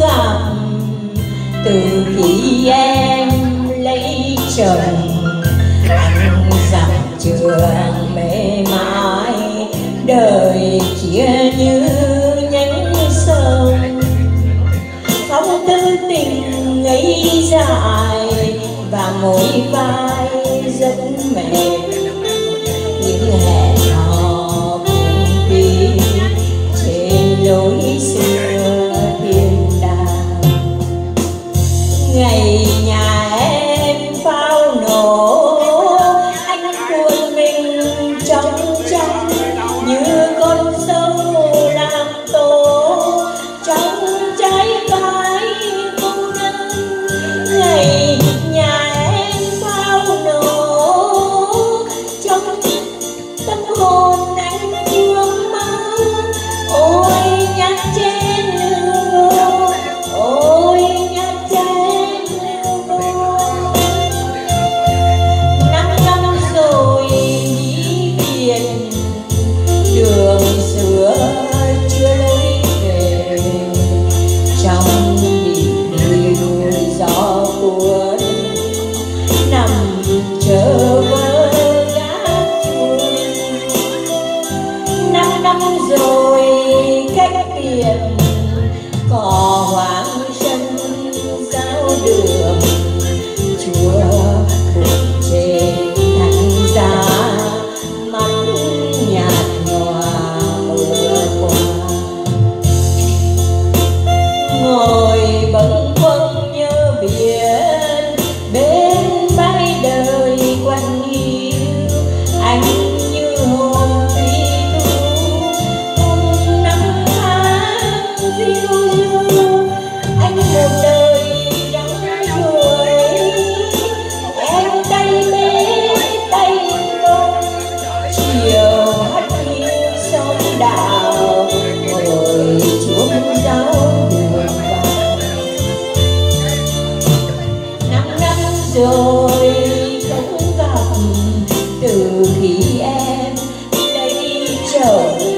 cảm từ khi em lấy chồng, anh dặm trường mê mãi. Đời chia như nhánh sông. Không tư tình ngây dài và mỗi vai rất mẹ down rồi không gặp từ khi em đây trở.